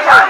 Hey!